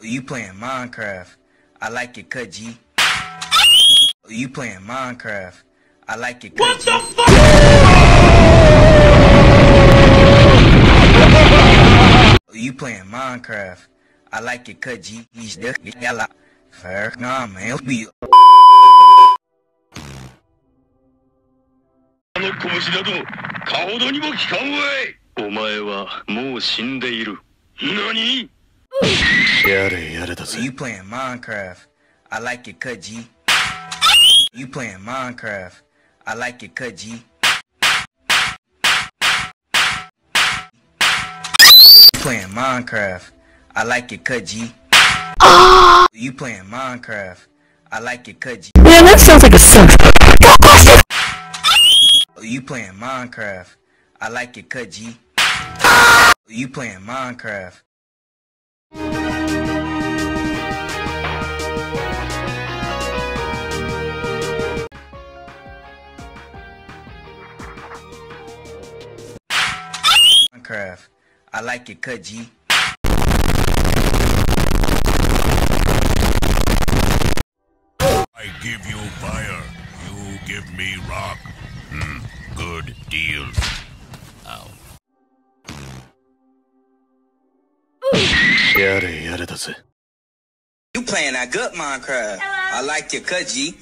You playing Minecraft? I like it, cut G. Oh, You playing Minecraft? I like it, cut What G. the fuck? You playing Minecraft? I like it, cut G. He's the yalla. Fair, nah, man. Be あの拳などかほどにも効かんわいお前はもう死んでいる何やれやれだ So ぜ you playing Minecraft? I like it, cut G. You playing Minecraft? I like it, cut G. You playing Minecraft? I like it, cut G. You playing Minecraft? I like it, cut G. Man, that sounds like a sex. You playing Minecraft? I like it, cut G. You playing Minecraft? Minecraft. I like it, cut G. I give you fire, you give me rock. Mm, good deal. Ow. You playing that good Minecraft. Hello. I like your cut, G.